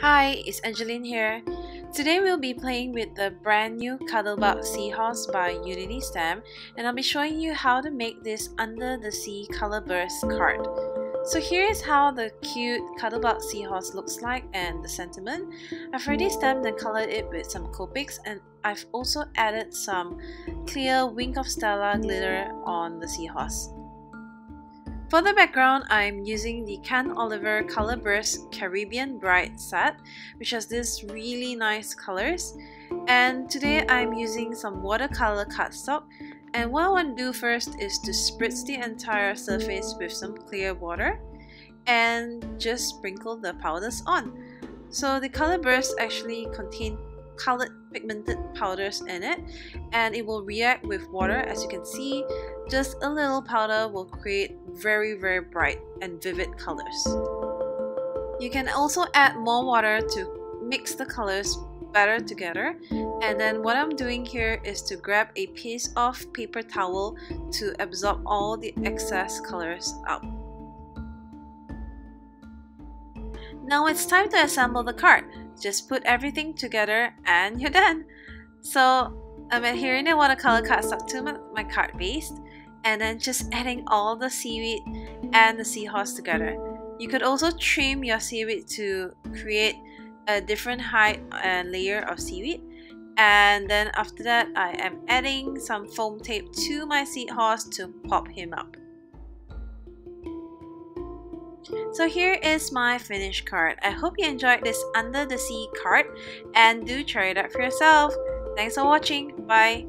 Hi, it's Angeline here. Today we'll be playing with the brand new Cuddlebug Seahorse by Unity Stamp and I'll be showing you how to make this Under the Sea Color Burst card. So here is how the cute Cuddlebug Seahorse looks like and the sentiment. I've already stamped and colored it with some Copics and I've also added some clear Wink of Stella glitter on the seahorse. For the background, I'm using the Ken Oliver Color Burst Caribbean Bright set, which has these really nice colors. And today I'm using some watercolor cardstock. And what I want to do first is to spritz the entire surface with some clear water and just sprinkle the powders on. So the color bursts actually contain colored pigmented powders in it and it will react with water as you can see. Just a little powder will create very very bright and vivid colors. You can also add more water to mix the colors better together. And then what I'm doing here is to grab a piece of paper towel to absorb all the excess colors out now it's time to assemble the card just put everything together and you're done. So I'm adhering the watercolor cardstock to my, my card base and then just adding all the seaweed and the seahorse together. You could also trim your seaweed to create a different height and layer of seaweed. And then after that, I am adding some foam tape to my seahorse to pop him up. So here is my finished card. I hope you enjoyed this Under the Sea card and do try it out for yourself. Thanks for watching. Bye.